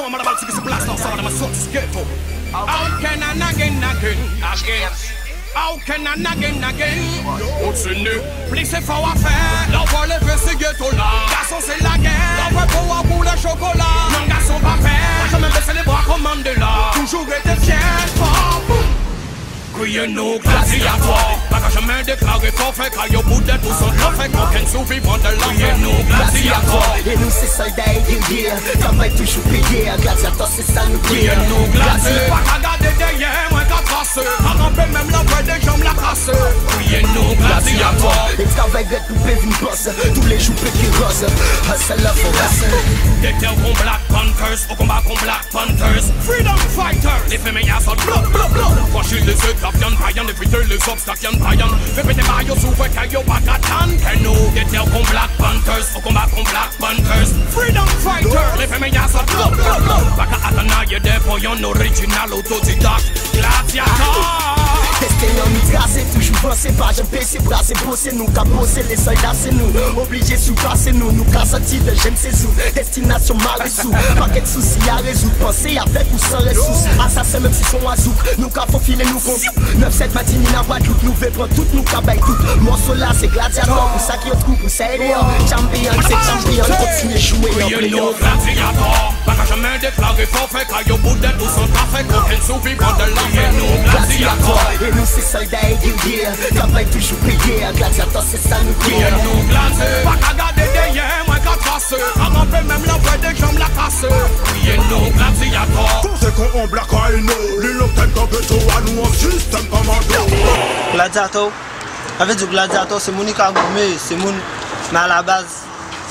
Y'a mon gars, ça garçon, madame, c'est que c'est place dans ça, madame, sorti ce ghetto. How can I again, again, again? How can I again, again? Continue, plus c'est fort à faire. L'envoi lever ce ghetto là. Garçon, c'est la guerre. L'envoi pour pour le chocolat. Non, garçon, pas faire. Jamais baisser les bras comme Mandela. Toujours été fier, fort. Criez nous gladiateurs Pas que je me déclare forfait Car y'a bout de tout son fait Qu'aucun survivant de la Criez nous gladiateurs Et nous c'est soldats guerriers Travail toujours payé Gladiateur c'est ça nous Criez nous gladiateurs Pas qu'à garder derrière Moins qu'à tracer À ramper même la voie des jambes la casse Criez nous gladiateurs Et travail de tout pévé boss Tous les jours pété rose Hustle up. For us Des terres qu'on Black Panthers. Au combat qu'on Black Panthers. Freedom Fighters. Les féminin sont blop blop blop Franchir les œufs Tafian payan, éviter les obstacles payan Répétez maillot sous fait caillot pas qu'attendre Que nous guetter comme Black Panthers? Au combat comme Black Panthers. Freedom Fighter Les blop blop blop attendre y'a des voyants original autodidacte Gladiator Tester yon nous tracer, toujours penser pas je baisser bras c'est bosser nous qu'à bosser les soldats c'est nous Obligés sous passer nous, nous qu'à sortir de j'aime c'est sous Destination mal sous, paquet de soucis à résoudre Penser avec ou sans ressources, assassin même si son azouk Nous qu'à faufiler nous compte 9-7 matini na Guadeloupe, nous veut prendre tout, nous qu'à bailler tout Morceau là c'est gladiateur, pour ça qui est trou, pour ça aider Champion, c'est champion, en Criez forfait Car bout survivant de la Criez nous gladiator Et nous c'est soldats et guerriers Travail toujours payé Gladiateur c'est ça nous gladiator Pas qu'à garder derrière Moins qu'à tracer. À ramper même la voie des jambes la casse Criez nous gladiator C'est qu'on têtes comme beto à nous en système commando Gladiator, avec du gladiator, c'est mon qui c'est mon. Mais à la base,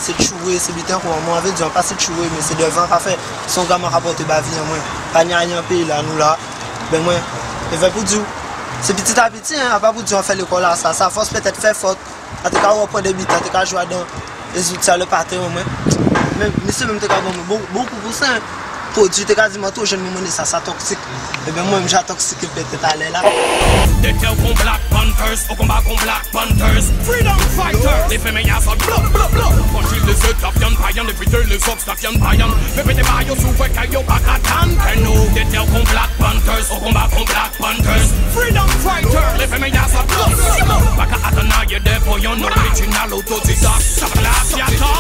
se tchouwe, se biten kon mwen ve diyon pa se tchouwe, men se devan pa fe, son gaman rapote bavi an mwen, pa nyan yon pe la nou la, ben mwen, e ve pou diyo, se pitit apiti, an pa pou diyon fe le kola sa, sa fos petet fe fote, ate ka wapon de bit, ate ka jwa dan, e zouti sa le pate an mwen, men, misi men te ka gomen, bon, bon pou pou sen, prodwi te kaziman tou jen mwen mwene sa sa toksik Ebe mwen mwen jan toksik e pete tale la De tel kon Black Panthers, o kon ba kon Black Panthers. Freedom Fighter, le feme yasot blop blop blop Konjil de se tapyan payan, le pite le sok stafyan payan Pepe te bayo souwe kayo pakatan keno De tel kon Black Panthers, o kon ba kon Black Panthers. Freedom Fighter, le feme yasot blop blop blop Baka atana ye depo yon original otodidak Sa la fiata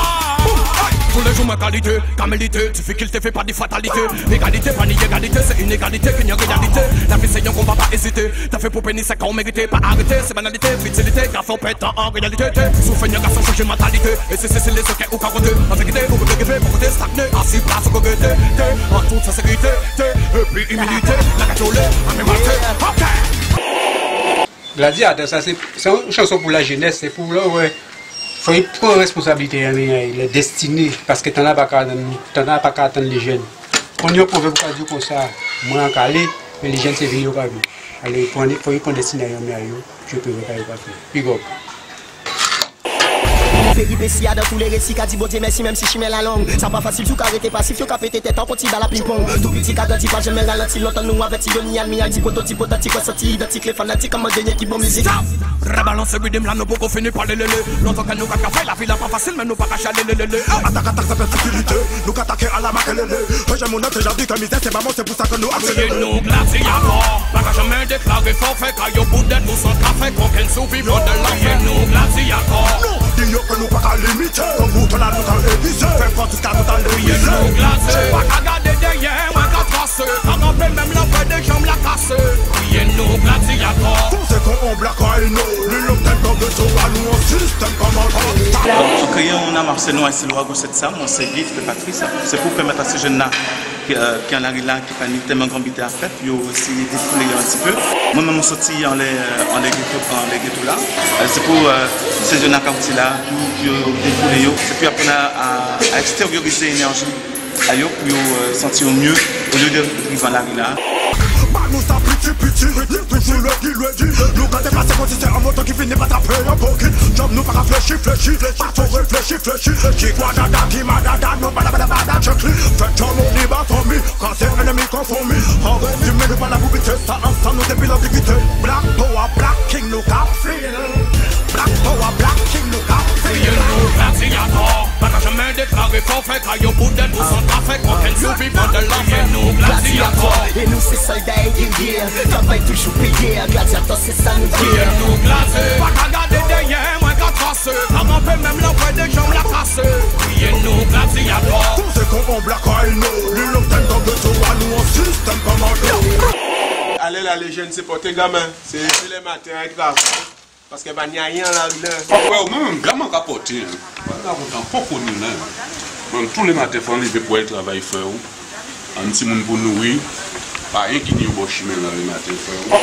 ma qualité, camélité, fait pas de fatalité. Égalité, pas inégalité, c'est inégalité qui n'y a réalité. La vie c'est un combat pas hésiter. T'as fait pour pénis, c'est qu'on mérité, pas arrêter. C'est banalité, futilité, garçon pète en réalité. Souffre un garçon changer mentalité. Et c'est c'est les soquets ou carottes En vérité, vous pouvez rêver, pour côté stagner Assis place au côté, en toute sincérité. Et puis humilité, la cacholée, en mémoire, ok. Gladiateur, ça c'est c'est une chanson pour la jeunesse, c'est pour là, ouais. Faut y prendre responsabilité, hein, mais il est destiné, parce que t'en as pas qu'à attendre, pas les jeunes. On y a pour vous dire comme ça, moi en calé, mais les jeunes c'est venu au Allez, prenez, faut y prendre ailleurs, je peux pas faire. Up. Péripéties dans tous les récits qu'a dit bon Dieu merci même si je mets la langue. Ça pas facile tout arrêter passif qu'a pété tête en petit dans la ping pong Tout petit qu'a dit pas jamais ralenti longtemps nous avec ironie admire dit prototype authentique sorti identique les fanatiques comme dernier qui bon musique. Rebalance le rhythm là, nous pouvons finir par les lélé Longtemps que nous qu'à faire la vie là pas facile mais nous pas chaler les lélé Attaque, attaque, ça fait sécurité. Nous qu'attaquer à la maquelele J'ai mon nom, j'ai dit que misère c'est maman, c'est pour ça que nous accélérons nous gladiator Pas qu'à jamais déclarer forfait Car y'a bout de tout son café Qu'aucun survivant de la Criez nous en Donc, créer on marché nous ici, le c'est ça, moi c'est Gift et Patrice. C'est pour permettre à ces jeunes-là qui, euh, en arrivent là, qui ont tellement grand bité à faire, puis aussi défouler un petit peu. Moi-même, je sorti en les, euh, en les ghettos, en là. Euh, c'est pour ces jeunes-là qui là, pour pour défouler, c'est puis apprendre à, à extérioriser l'énergie à pour sentir mieux, au lieu de vivre dans la rue là. Piti Toujours le dit le dit Nous quand dépassé quand c'est un moto qui finit par taper un pocket Job nous pas fléchi fléchi trop réfléchi fléchi Qui quoi dada qui m'a dada Non pas la bada bada check Fait ton mon libre famille Quand c'est ennemi conformi En vrai tu mets pas la boubité Ça ensemble nous depuis l'ambiguïté Black power black king nous cap feel Black power black king nous cap Criez feel nous gladiator Pas qu'à jamais déclarer forfait Car y'a bout café nous vivons de l'enfer, nous gladiators. Et nous c'est soldats et guerriers Travail toujours payé Gladiator c'est ça nous Priez dire nous glacés, pas qu'à garder derrière, moins qu'à tracer. Comment fait même l'envoi des jambes la de commando Allez la légende, c'est pour tes gamins. C'est les matins avec la Parce que bah, n'y a rien là. là. Ouais, même gamin capoté. Pas content, pas connu là. Mwen tou le matè fon li ve pou el travay fè ou. An ti moun pou noui. Pa yon ki di ou bo chimè nan le matè fè ou.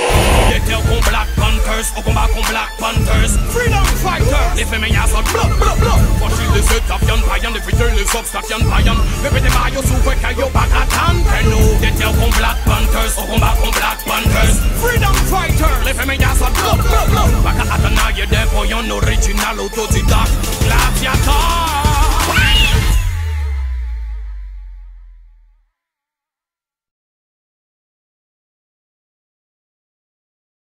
Dekè ou kon Black Panthers, ou kon ba kon Black Panthers. Freedom Fighter! Le fè men yason blop blop blop. Fonsil le zè taf yon payan, le fritè le sobstak yon payan. Bebe de bayo sou vek a yo bak atan kè nou. Dekè ou kon Black Panthers, ou kon ba kon Black Panthers. Freedom Fighter! Le fè men yason blop blop blop. Baka atan a ye depo yon orijinal ototidak. Gladiator!